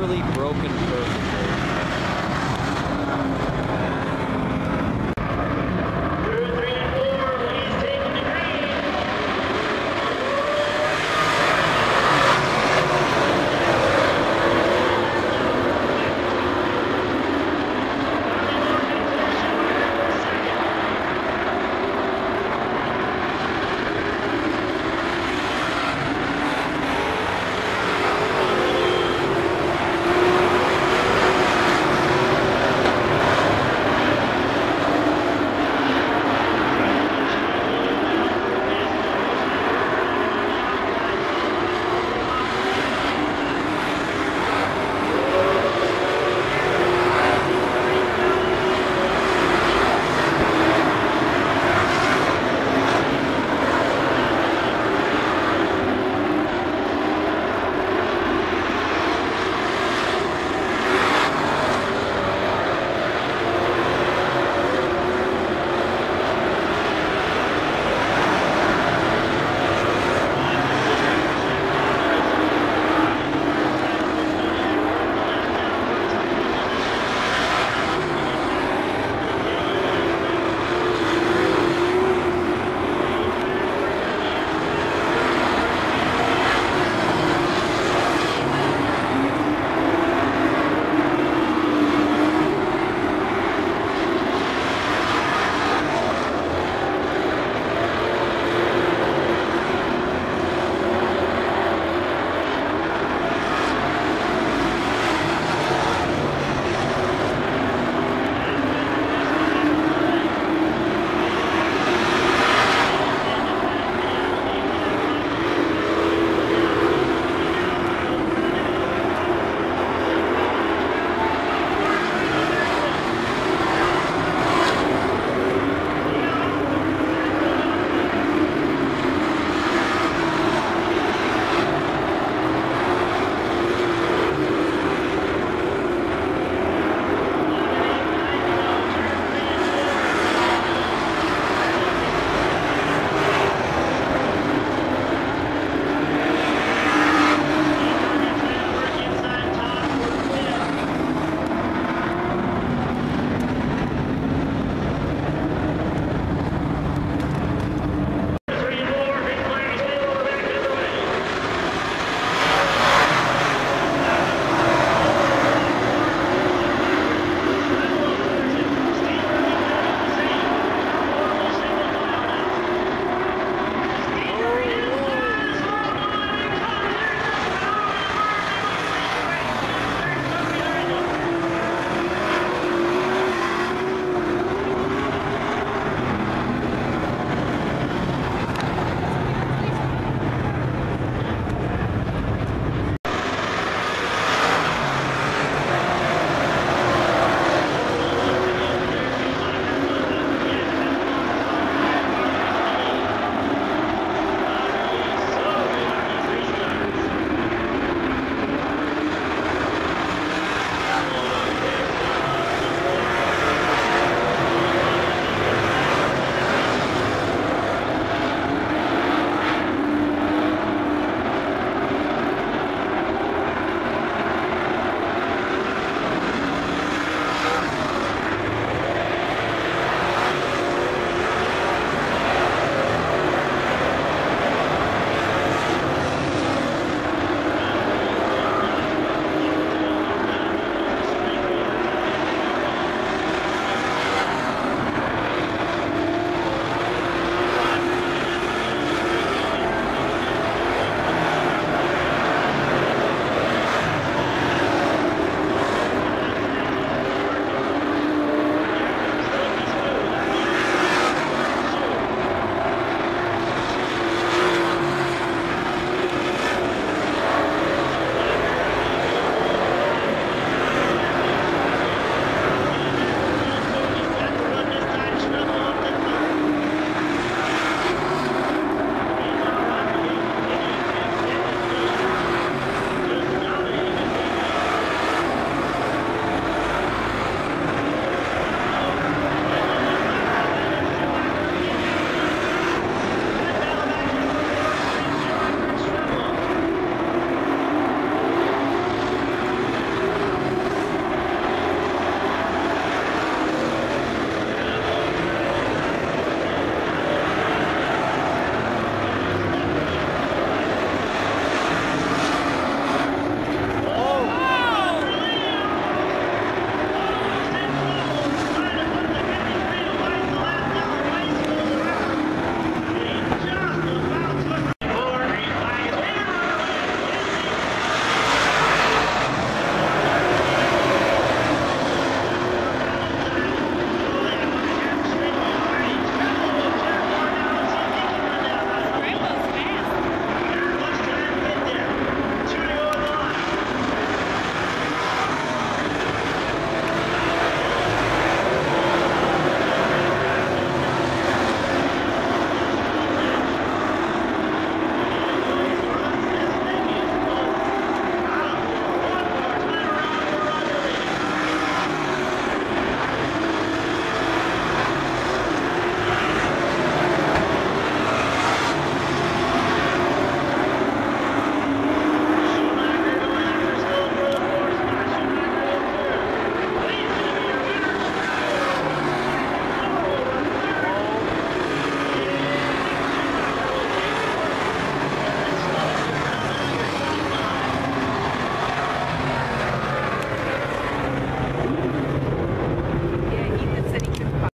clearly broken person.